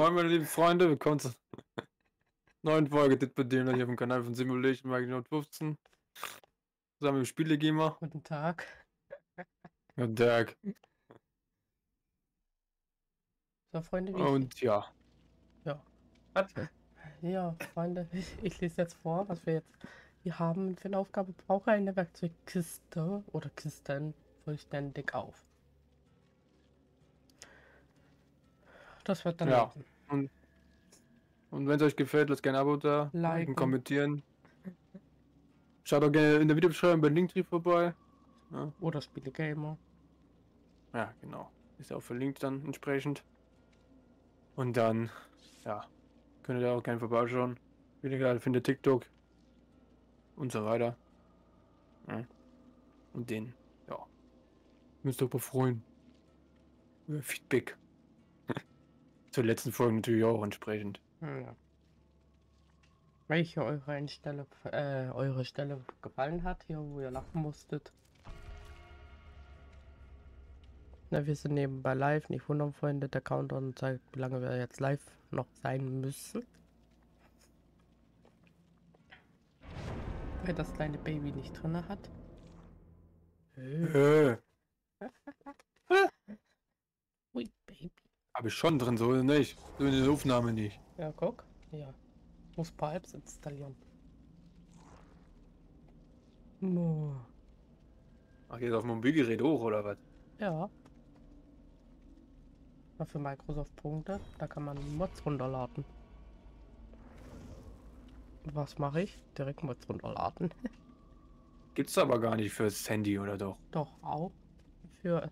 Moin meine lieben Freunde, willkommen zur neuen Folge Dit bei dir hier auf dem Kanal von Simulation Mike 15. Zusammen im Spiele Gamer. Guten Tag. Guten Tag. So, Freunde, Und ja. Ja. Was? Ja, Freunde, ich, ich lese jetzt vor, was wir jetzt hier haben für eine Aufgabe. Brauche eine Werkzeugkiste oder Kisten vollständig auf. Das wird dann Ja. Und, und wenn es euch gefällt, lasst gerne ein Abo da, liken, kommentieren. Schaut auch gerne in der Videobeschreibung bei Linktree vorbei. Ja, Oder Spiele Gamer. ja, genau. Ist ja auch verlinkt dann entsprechend. Und dann, ja, könnt ihr auch gerne vorbeischauen. Wieder gerade findet TikTok und so weiter. Ja. Und den, ja, müsst ihr euch mal freuen. Über Feedback. Zur letzten Folge natürlich auch entsprechend. Ja. Welche eure Einstelle, äh, eure Stelle gefallen hat, hier wo ihr lachen musstet. Na, wir sind nebenbei live, nicht wundern, Freunde. Der Countdown zeigt, wie lange wir jetzt live noch sein müssen. Weil das kleine Baby nicht drin hat. Äh, Baby. hab ich schon drin, so nicht. So in der Aufnahme nicht. Ja, guck. Ja. Muss ein paar Apps installieren. Mo. Ach, jetzt auf dem Mobilgerät hoch, oder was? Ja. Mal für Microsoft Punkte, da kann man Mods runterladen. Was mache ich? Direkt Mods runterladen. Gibt's aber gar nicht fürs Handy, oder doch? Doch auch für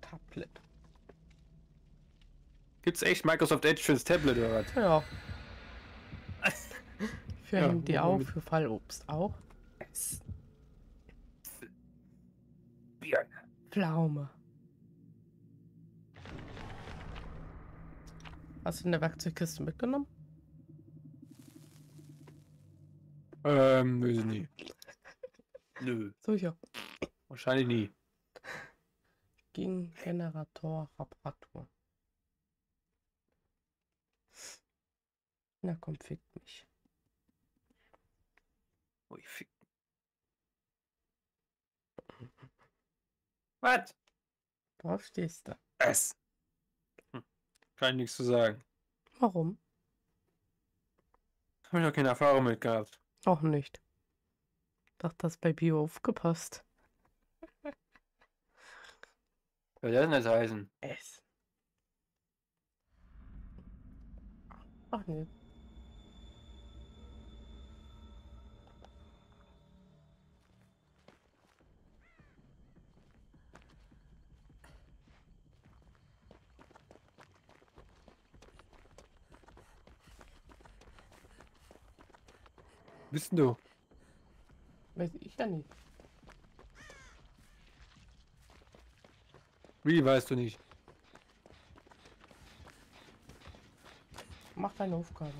Tablet. Gibt's echt Microsoft Edge fürs Tablet, oder was? Ja. Für Ja, wo- auch, für Fallobst auch. Birne. Pflaume. Hast du eine Werkzeugkiste mitgenommen? Ähm, ich nie. Nö, Sicher. wahrscheinlich nie. Ging Generator Reparatur. Na komm, fick mich. Ui, fick. Was? Drauf stehst du. Es. Hm. Kann ich nichts zu sagen. Warum? Hab ich noch keine Erfahrung mit gehabt. Auch nicht. Dachte, das bei Bio aufgepasst. Was soll das denn jetzt heißen? Es. Ach nee. Bist denn du? Weiß ich ja nicht. Wie weißt du nicht? Mach deine Aufgabe.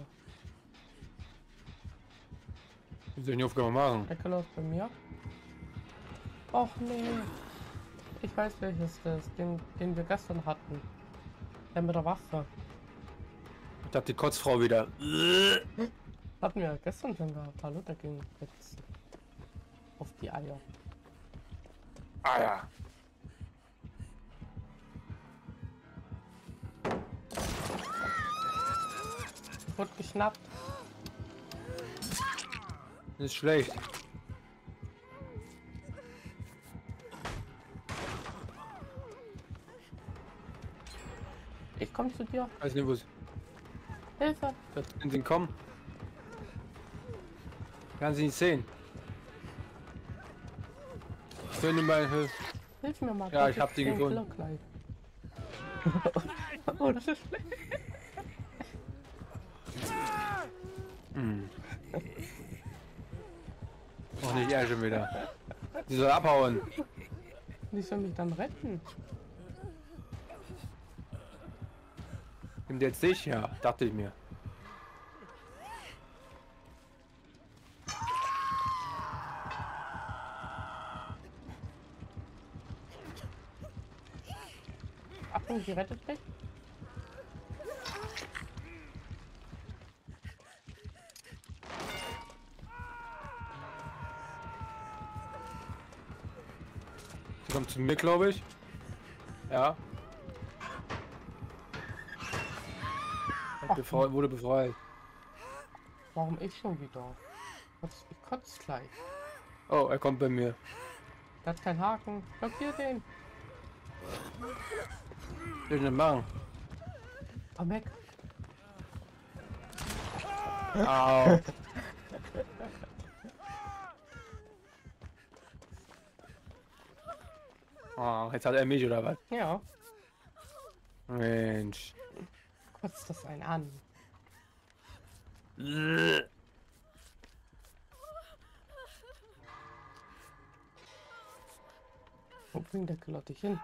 Wie soll ich die Aufgabe machen? Ecke läuft bei mir. Och nee. Ich weiß welches das ist, den, den wir gestern hatten. Der mit der Waffe. Ich hab die Kotzfrau wieder. Hatten wir gestern schon gehabt. Hallo, der ging jetzt auf die Eier. Ah ja. Wurde geschnappt. Ist schlecht. Ich komme zu dir. Weiß nicht, wo es Hilfe. das in den kommen. Kann sie nicht sehen. Ich will nur mal Hilfe. Hilf mir mal. Ja, ich hab die den gefunden. Oh, das ist schlecht. Hm. Auch nicht er schon wieder. Die soll abhauen. Die soll mich dann retten. Nimmt jetzt dich? Ja, dachte ich mir. Ahnung, die rettet mich. Die kommt zu mir, glaube ich. Ja. Ach, befreit, wurde befreit. Warum ich schon wieder? Ich kotze gleich. Oh, er kommt bei mir. Das hat kein Haken. Blockier den. Ich nicht machen. Komm weg. Au. Oh, jetzt hat er mich oder was? Ja. Mensch. Kotzt das einen an. Wo bringt der dich hin?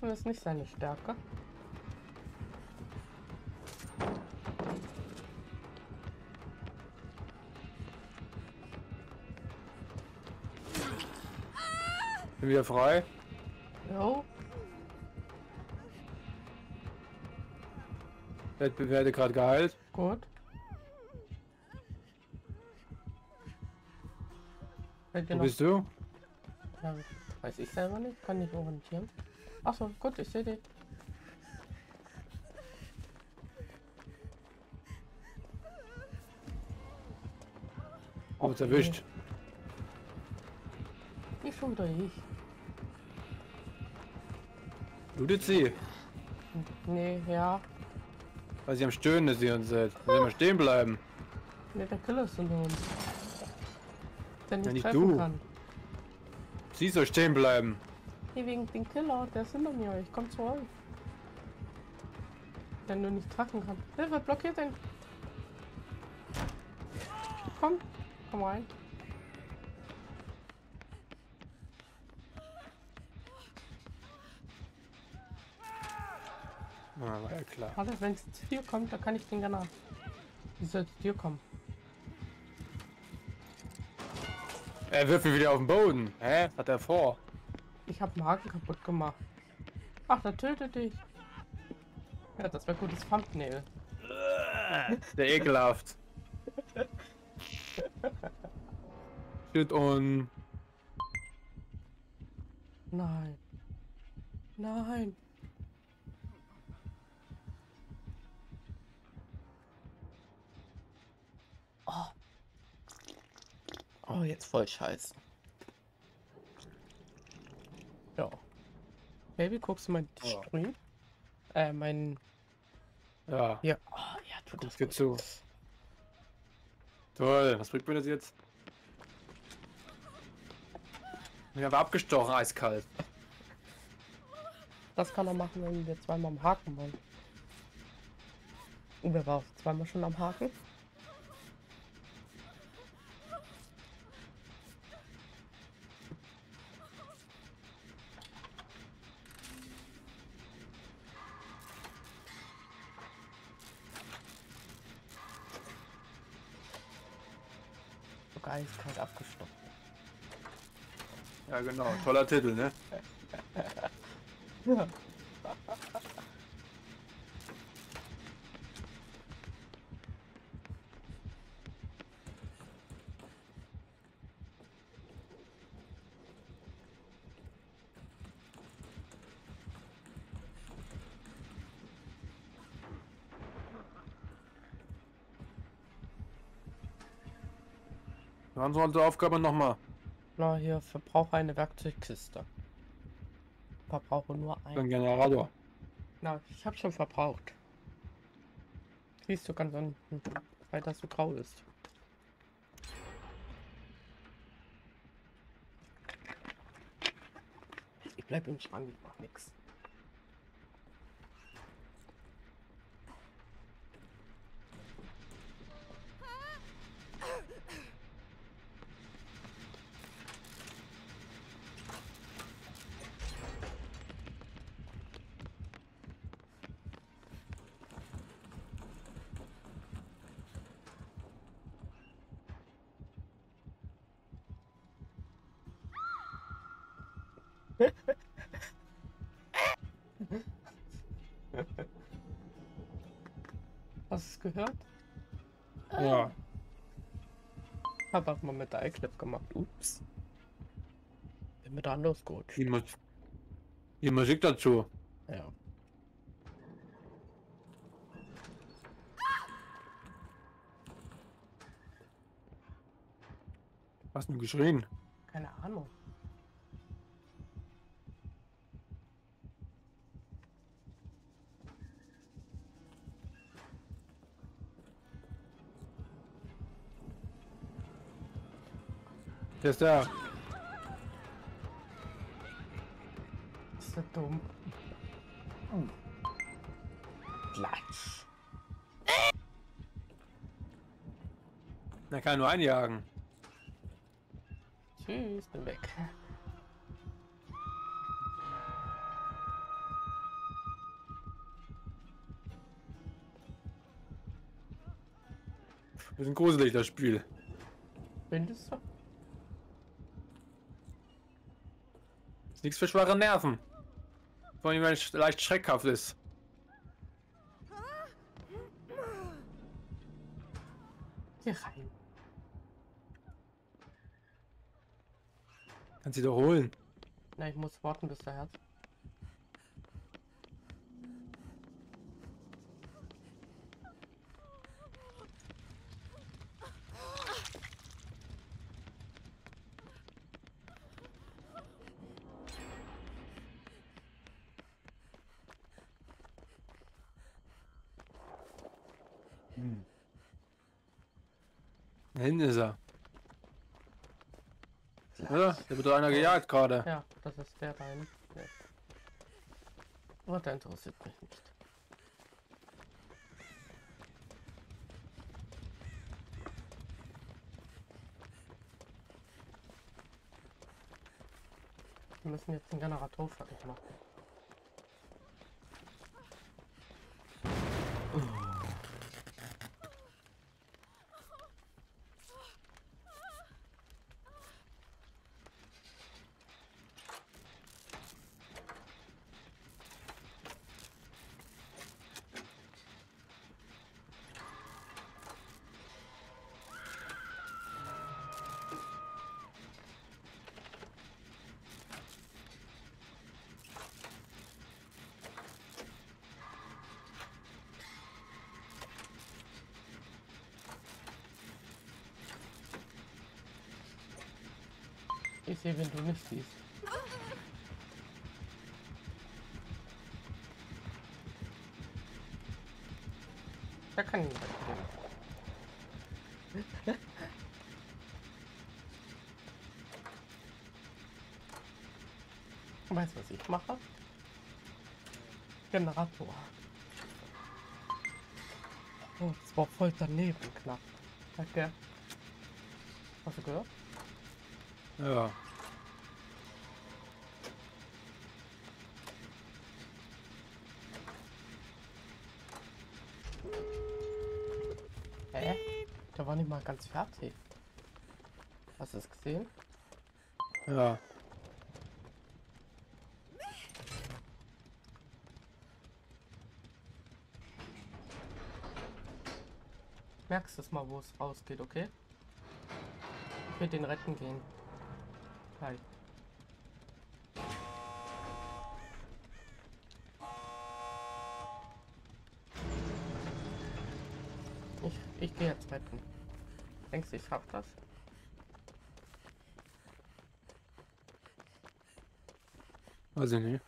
Treffen ist nicht seine Stärke. Bin wieder frei. Jo, Werd- Werde gerade geheilt. gut. Wo bist du? Ja, weiß ich selber nicht, kann nicht orientieren. Achso, gut, ich sehe dich. Oh, uns erwischt. Nicht schon wieder ich. Lootet sie. Nee, ja. Weil sie am Stöhnen ist die ganze Zeit. Will mal stehen bleiben. Nee, der Killer ist unter uns. Der nicht, Ja, nicht treffen du. kann. Sie soll stehen bleiben. Nee, wegen den Killer, der ist hinter mir. Ich komm zu euch. Der nur nicht treffen kann. Hilfe, blockiert den. Komm, komm rein. War ja klar. Warte, wenn es zu dir kommt, dann kann ich den gerne. Wie soll zu dir kommen? Er wirft mich wieder auf den Boden. Hä? Was hat er vor? Ich habe einen Haken kaputt gemacht. Ach, der tötet dich. Ja, das wäre gutes Thumbnail. Der ekelhaft. Shit on. Nein. Nein. Oh. Oh, jetzt voll scheiße. Ja. Baby, guckst du mein Ja. Stream? Äh, mein... Ja, Ja. Oh, ja, tut das geht gut. zu. Toll. Was bringt mir das jetzt? Ich habe abgestochen, eiskalt. Das kann er machen, wenn wir zweimal am Haken wollen. Und wer war auch zweimal schon am Haken? Eiskalt abgestochen. Ja, genau. Toller Titel, ne? Ja. So unsere Aufgabe nochmal. Na, hier verbrauche eine Werkzeugkiste. Verbrauche nur den ein. Generator. Na, ich habe schon verbraucht. Siehst du ganz unten, weil das so grau ist. Ich bleib im Schrank, ich mach nix. Hast du es gehört? Ja. Hab auch mal mit der iClip gemacht. Ups. Bin mit anders gut. Die, Mus die Musik dazu. Ja. Hast du geschrien? Der ist da. Ist das dumm? Platsch. Na kann nur einjagen. Tschüss, bin weg. Das ist ein gruselig, das Spiel. Findest du? Ist nichts für schwache Nerven. Vor allem, wenn es leicht schreckhaft ist. Hier rein. Kannst sie doch holen. Na, ich muss warten, bis der Herz. Da hinten ist er. Oder? Da wird doch einer gejagt gerade. Ja, das ist der rein. Ja. Aber der interessiert mich nicht. Wir müssen jetzt den Generator fertig machen. Ich sehe, wenn du nicht siehst. Da kann niemand gehen. Weißt du, was ich mache? Generator. Oh, das war voll daneben knapp. Danke. Hast du gehört? Ja. Hä? Der war nicht mal ganz fertig. Hast du es gesehen? Ja. Merkst es mal, wo es rausgeht, okay? Ich will den retten gehen. Hi. Ich, ich gehe jetzt retten. Denkst du, ich schaff das? Weiß ich nicht.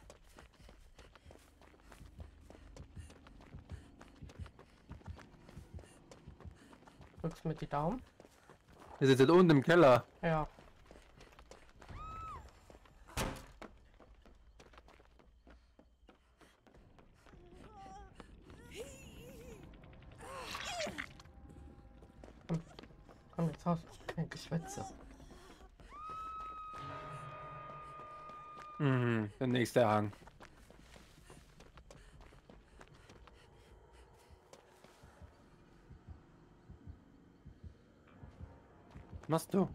Drückst mit die Daumen? Er sitzt unten im Keller. Ja. Komm, komm jetzt raus. Kein Geschwätze. Mhm. Der Hang. Machst du?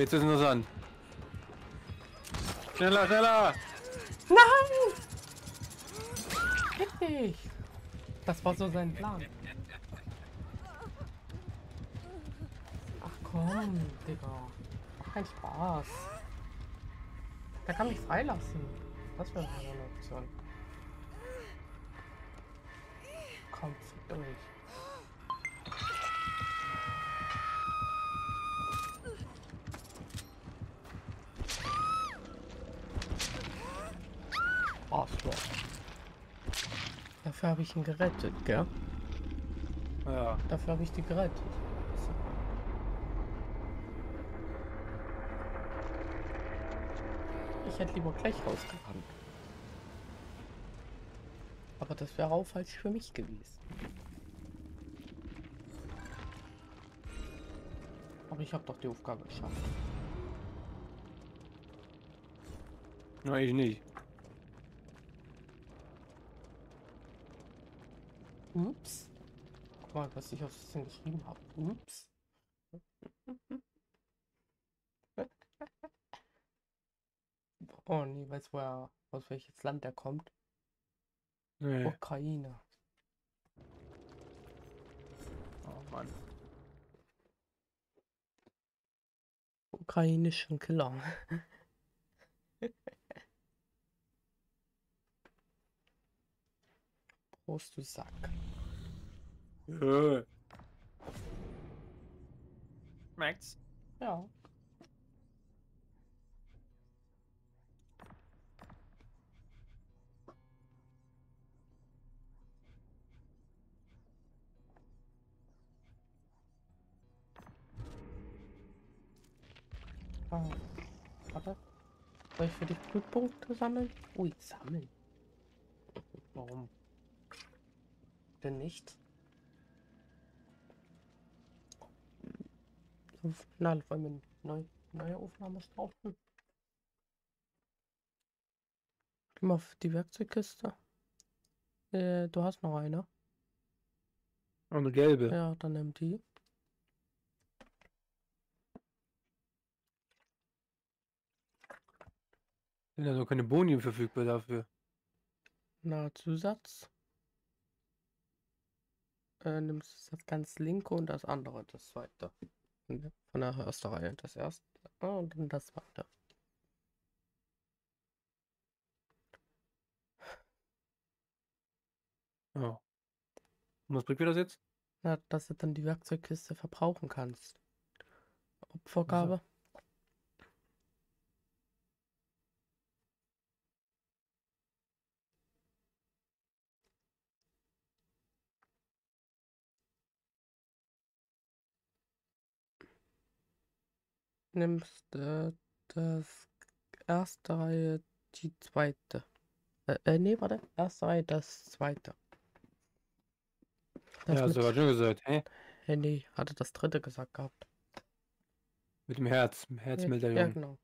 Jetzt ist interessant. Schneller, schneller! Nein! Dich! Das war so sein Plan. Ach komm, Digga. Mach keinen Spaß. Der kann mich freilassen. Das wäre eine Option. Komm, fick euch. Arschloch. Dafür habe ich ihn gerettet, gell? Ja. Dafür habe ich die gerettet. Ich hätte lieber gleich rausgerannt. Aber das wäre auch falsch für mich gewesen. Aber ich habe doch die Aufgabe geschafft. Nein, ich nicht. Ups. Guck mal, was ich auf das geschrieben habe. Ups. Oh nee, weiß wo er, aus welches Land er kommt. Nee. Ukraine. Oh Mann. Ukrainischen Killer. Prost, du Sack. Äh. Max? Ja. Ah, warte. Soll ich für dich Glückpunkte sammeln? Ui, sammeln. Warum? Denn nicht? Na, wollen wir neu, neue Aufnahme starten? Geh mal auf die Werkzeugkiste. Äh, du hast noch eine. Eine gelbe. Ja, dann nimm die. Sind ja noch keine Boni verfügbar dafür. Na, Zusatz. Äh, nimmst das ganz linke und das andere, das zweite. Ne, Von der ersten Reihe. Das erste und dann das zweite. Ja. Und was bringt mir das jetzt? Na, dass du dann die Werkzeugkiste verbrauchen kannst. Opfergabe. Nimmst äh, das erste Reihe, die zweite. Äh, äh, nee, warte. Erste Reihe, das zweite. Das ja, so hat schon gesagt. Hä? Hey, nee, hatte das dritte gesagt gehabt. Mit dem Herz. Ja, Herzmedaillon. ja, genau.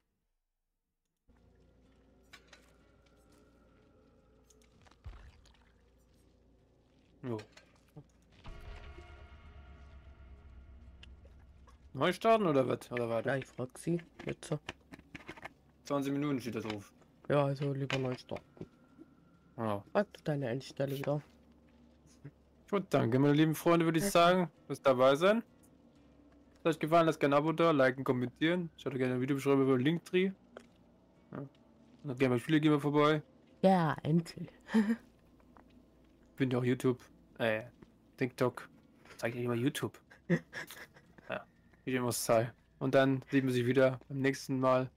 Neu starten oder was? Oder weiter? Ja, ich frag sie jetzt. so. 20 Minuten steht das auf. Ja, also lieber neu starten. Ja. Sag du deine Endstelle wieder. Gut, danke meine lieben Freunde, würde ich sagen. Fürs dabei sein. Hat euch gefallen, lasst gerne ein Abo da, liken, kommentieren. Schaut euch gerne in der Videobeschreibung über den Linktree. Ja. Und dann gerne bei Spiele gehen wir vorbei. Ja, endlich. Bin ja auch YouTube. Äh, TikTok. Zeig ich immer YouTube. Video muss sein. Und dann sehen wir sich wieder beim nächsten Mal.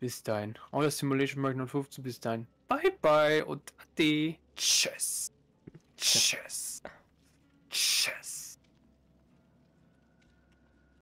Bis dahin. Euer Simulation Mark 015. Bis dahin. Bye bye und ade. Tschüss. Tschüss. Tschüss.